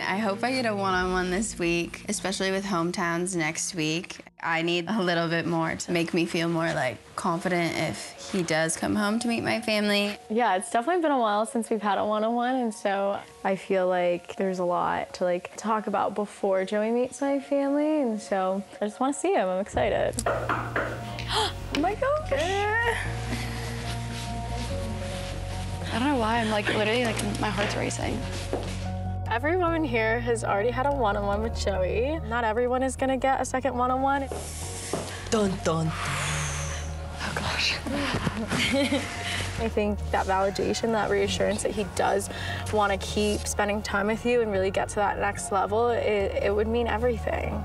I hope I get a one-on-one this week, especially with hometowns next week. I need a little bit more to make me feel more like confident if he does come home to meet my family. Yeah, it's definitely been a while since we've had a one-on-one, and so I feel like there's a lot to like talk about before Joey meets my family, and so I just want to see him. I'm excited. oh my gosh! I don't know why. I'm like literally like my heart's racing. Every woman here has already had a one-on-one with Joey. Not everyone is gonna get a second one-on-one. Dun dun. Oh gosh. I think that validation, that reassurance that he does want to keep spending time with you and really get to that next level, it, it would mean everything.